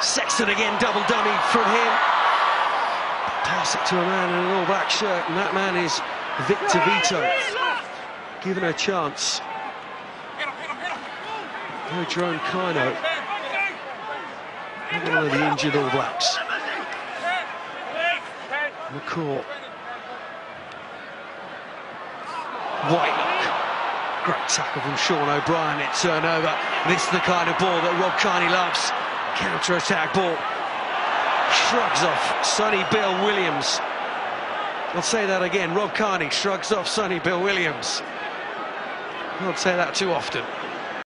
Sexton again, double dummy from him. Pass it to a man in an all-black shirt, and that man is Victor Vito. Given a chance. No Jerome Kaino. One of the injured All Blacks. McCaw. Whitelock. Great tackle from Sean O'Brien. It turned over. This is the kind of ball that Rob Kearney loves. Counter-attack ball. Shrugs off Sonny Bill Williams. I'll say that again. Rob Kearney shrugs off Sonny Bill Williams. I'll say that too often.